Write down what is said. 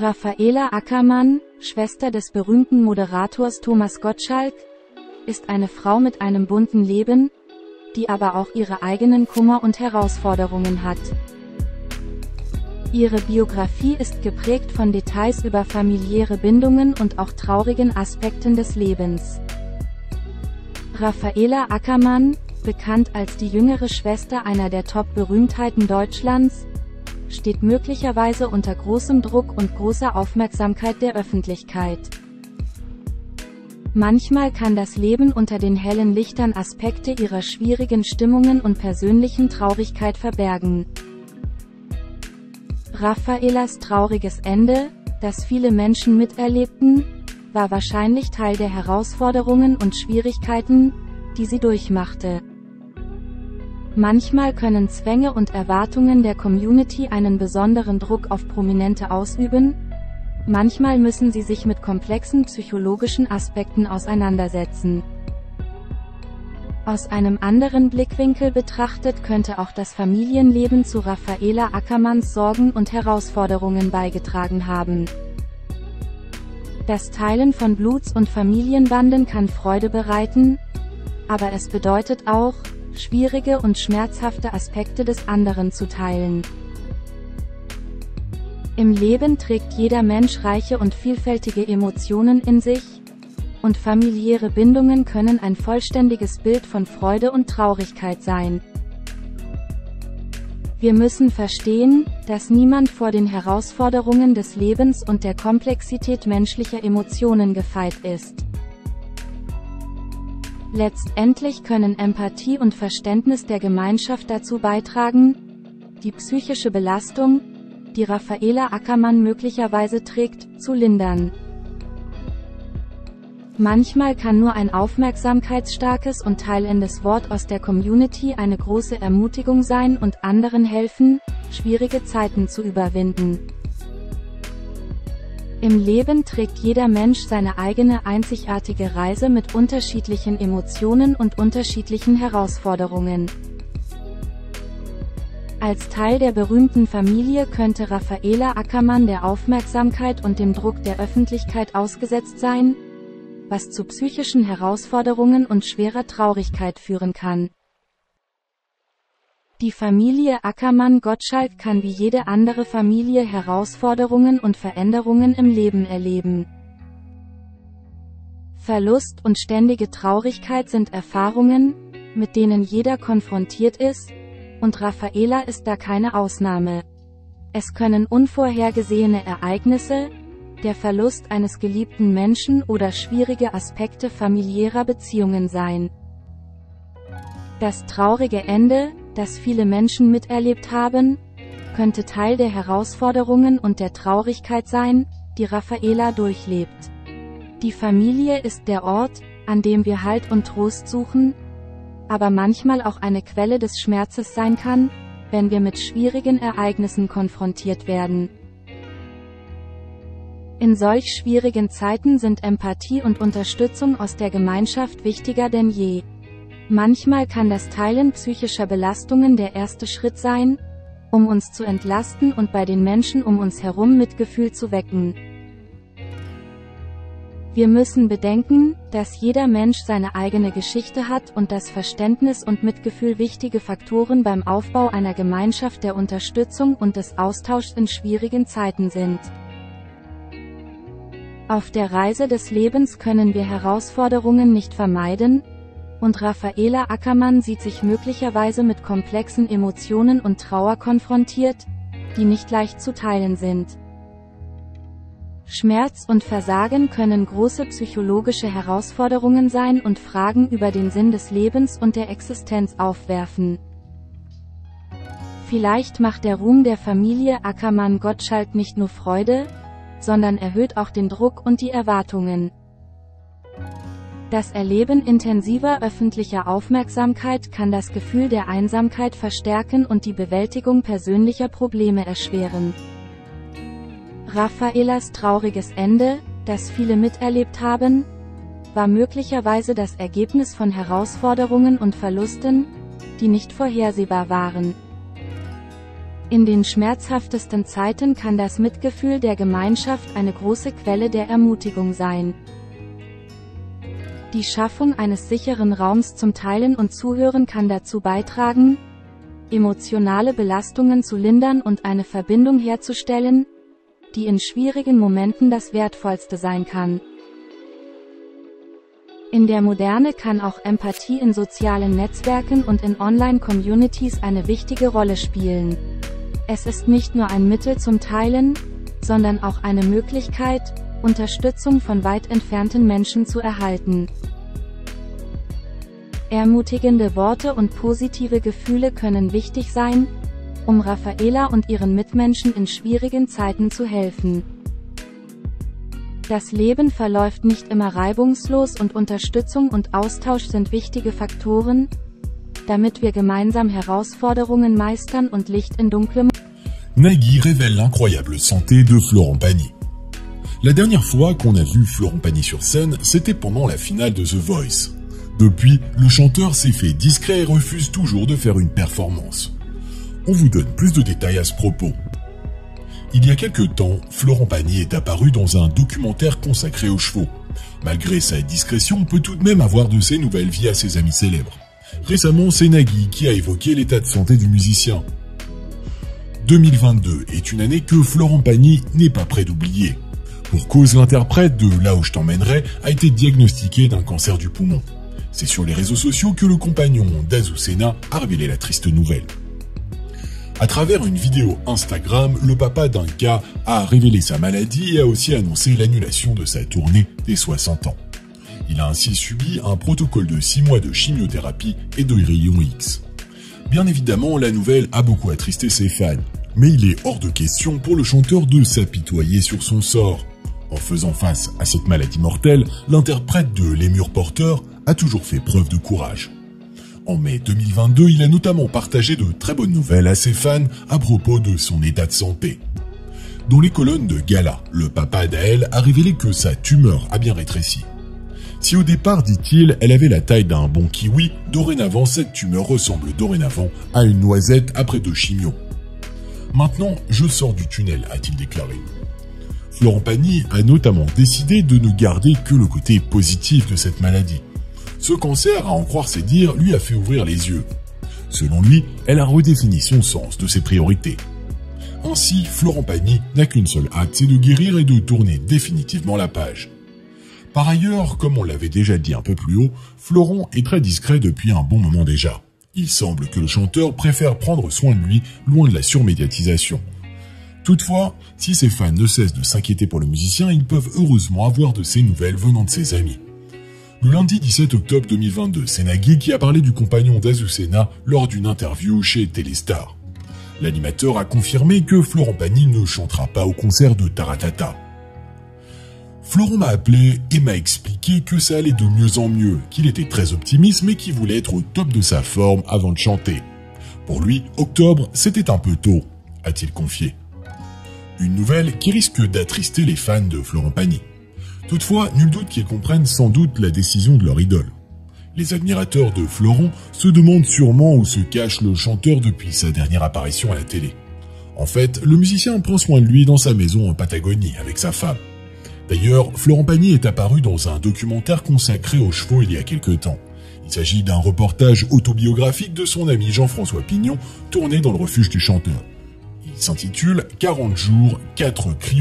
Raffaela Ackermann, Schwester des berühmten Moderators Thomas Gottschalk, ist eine Frau mit einem bunten Leben, die aber auch ihre eigenen Kummer und Herausforderungen hat. Ihre Biografie ist geprägt von Details über familiäre Bindungen und auch traurigen Aspekten des Lebens. Raffaela Ackermann, bekannt als die jüngere Schwester einer der Top-Berühmtheiten Deutschlands, steht möglicherweise unter großem Druck und großer Aufmerksamkeit der Öffentlichkeit. Manchmal kann das Leben unter den hellen Lichtern Aspekte ihrer schwierigen Stimmungen und persönlichen Traurigkeit verbergen. Raffaelas trauriges Ende, das viele Menschen miterlebten, war wahrscheinlich Teil der Herausforderungen und Schwierigkeiten, die sie durchmachte. Manchmal können Zwänge und Erwartungen der Community einen besonderen Druck auf Prominente ausüben, manchmal müssen sie sich mit komplexen psychologischen Aspekten auseinandersetzen. Aus einem anderen Blickwinkel betrachtet könnte auch das Familienleben zu Raffaela Ackermanns Sorgen und Herausforderungen beigetragen haben. Das Teilen von Bluts- und Familienbanden kann Freude bereiten, aber es bedeutet auch, schwierige und schmerzhafte Aspekte des anderen zu teilen. Im Leben trägt jeder Mensch reiche und vielfältige Emotionen in sich, und familiäre Bindungen können ein vollständiges Bild von Freude und Traurigkeit sein. Wir müssen verstehen, dass niemand vor den Herausforderungen des Lebens und der Komplexität menschlicher Emotionen gefeit ist. Letztendlich können Empathie und Verständnis der Gemeinschaft dazu beitragen, die psychische Belastung, die Raffaela Ackermann möglicherweise trägt, zu lindern. Manchmal kann nur ein aufmerksamkeitsstarkes und teilendes Wort aus der Community eine große Ermutigung sein und anderen helfen, schwierige Zeiten zu überwinden. Im Leben trägt jeder Mensch seine eigene einzigartige Reise mit unterschiedlichen Emotionen und unterschiedlichen Herausforderungen. Als Teil der berühmten Familie könnte Raffaela Ackermann der Aufmerksamkeit und dem Druck der Öffentlichkeit ausgesetzt sein, was zu psychischen Herausforderungen und schwerer Traurigkeit führen kann. Die Familie Ackermann-Gottschalk kann wie jede andere Familie Herausforderungen und Veränderungen im Leben erleben. Verlust und ständige Traurigkeit sind Erfahrungen, mit denen jeder konfrontiert ist, und Raffaela ist da keine Ausnahme. Es können unvorhergesehene Ereignisse, der Verlust eines geliebten Menschen oder schwierige Aspekte familiärer Beziehungen sein. Das traurige Ende, das viele Menschen miterlebt haben, könnte Teil der Herausforderungen und der Traurigkeit sein, die Raffaela durchlebt. Die Familie ist der Ort, an dem wir Halt und Trost suchen, aber manchmal auch eine Quelle des Schmerzes sein kann, wenn wir mit schwierigen Ereignissen konfrontiert werden. In solch schwierigen Zeiten sind Empathie und Unterstützung aus der Gemeinschaft wichtiger denn je. Manchmal kann das Teilen psychischer Belastungen der erste Schritt sein, um uns zu entlasten und bei den Menschen um uns herum Mitgefühl zu wecken. Wir müssen bedenken, dass jeder Mensch seine eigene Geschichte hat und dass Verständnis und Mitgefühl wichtige Faktoren beim Aufbau einer Gemeinschaft der Unterstützung und des Austauschs in schwierigen Zeiten sind. Auf der Reise des Lebens können wir Herausforderungen nicht vermeiden, und Raffaela Ackermann sieht sich möglicherweise mit komplexen Emotionen und Trauer konfrontiert, die nicht leicht zu teilen sind. Schmerz und Versagen können große psychologische Herausforderungen sein und Fragen über den Sinn des Lebens und der Existenz aufwerfen. Vielleicht macht der Ruhm der Familie Ackermann Gottschalk nicht nur Freude, sondern erhöht auch den Druck und die Erwartungen. Das Erleben intensiver öffentlicher Aufmerksamkeit kann das Gefühl der Einsamkeit verstärken und die Bewältigung persönlicher Probleme erschweren. Raffaelas trauriges Ende, das viele miterlebt haben, war möglicherweise das Ergebnis von Herausforderungen und Verlusten, die nicht vorhersehbar waren. In den schmerzhaftesten Zeiten kann das Mitgefühl der Gemeinschaft eine große Quelle der Ermutigung sein. Die Schaffung eines sicheren Raums zum Teilen und Zuhören kann dazu beitragen, emotionale Belastungen zu lindern und eine Verbindung herzustellen, die in schwierigen Momenten das Wertvollste sein kann. In der Moderne kann auch Empathie in sozialen Netzwerken und in Online-Communities eine wichtige Rolle spielen. Es ist nicht nur ein Mittel zum Teilen, sondern auch eine Möglichkeit, Unterstützung von weit entfernten Menschen zu erhalten. Ermutigende Worte und positive Gefühle können wichtig sein, um Raffaela und ihren Mitmenschen in schwierigen Zeiten zu helfen. Das Leben verläuft nicht immer reibungslos und Unterstützung und Austausch sind wichtige Faktoren, damit wir gemeinsam Herausforderungen meistern und Licht in dunklem Nagui révèle l'incroyable santé de Florent Pagny. La dernière fois qu'on a vu Florent Pagny sur scène, c'était pendant la finale de The Voice. Depuis, le chanteur s'est fait discret et refuse toujours de faire une performance. On vous donne plus de détails à ce propos. Il y a quelques temps, Florent Pagny est apparu dans un documentaire consacré aux chevaux. Malgré sa discrétion, on peut tout de même avoir de ses nouvelles via ses amis célèbres. Récemment, c'est Nagui qui a évoqué l'état de santé du musicien. 2022 est une année que Florent Pagny n'est pas prêt d'oublier. Pour cause, l'interprète de Là où je t'emmènerai a été diagnostiqué d'un cancer du poumon. C'est sur les réseaux sociaux que le compagnon d'Azucena a révélé la triste nouvelle. À travers une vidéo Instagram, le papa d'un cas a révélé sa maladie et a aussi annoncé l'annulation de sa tournée des 60 ans. Il a ainsi subi un protocole de 6 mois de chimiothérapie et de rayons X. Bien évidemment, la nouvelle a beaucoup attristé ses fans, mais il est hors de question pour le chanteur de s'apitoyer sur son sort. En faisant face à cette maladie mortelle, l'interprète de Les Murs Porteurs a toujours fait preuve de courage. En mai 2022, il a notamment partagé de très bonnes nouvelles à ses fans à propos de son état de santé. Dans les colonnes de Gala, le papa d'Aël a révélé que sa tumeur a bien rétréci. Si au départ, dit-il, elle avait la taille d'un bon kiwi, dorénavant cette tumeur ressemble dorénavant à une noisette après deux chimios. Maintenant, je sors du tunnel, a-t-il déclaré. Florent Pagny a notamment décidé de ne garder que le côté positif de cette maladie. Ce cancer, à en croire ses dires, lui a fait ouvrir les yeux. Selon lui, elle a redéfini son sens de ses priorités. Ainsi, Florent Pagny n'a qu'une seule hâte, c'est de guérir et de tourner définitivement la page. Par ailleurs, comme on l'avait déjà dit un peu plus haut, Florent est très discret depuis un bon moment déjà. Il semble que le chanteur préfère prendre soin de lui, loin de la surmédiatisation. Toutefois, si ses fans ne cessent de s'inquiéter pour le musicien, ils peuvent heureusement avoir de ses nouvelles venant de ses amis. Le lundi 17 octobre 2022, c'est qui a parlé du compagnon d'Azucena lors d'une interview chez Téléstar. L'animateur a confirmé que Florent Pagny ne chantera pas au concert de Taratata. Florent m'a appelé et m'a expliqué que ça allait de mieux en mieux, qu'il était très optimiste mais qu'il voulait être au top de sa forme avant de chanter. Pour lui, octobre, c'était un peu tôt, a-t-il confié. Une nouvelle qui risque d'attrister les fans de Florent Pagny. Toutefois, nul doute qu'ils comprennent sans doute la décision de leur idole. Les admirateurs de Florent se demandent sûrement où se cache le chanteur depuis sa dernière apparition à la télé. En fait, le musicien prend soin de lui dans sa maison en Patagonie avec sa femme. D'ailleurs, Florent Pagny est apparu dans un documentaire consacré aux chevaux il y a quelque temps. Il s'agit d'un reportage autobiographique de son ami Jean-François Pignon, tourné dans le refuge du chanteur. S'intitule 40 jours, 4 cris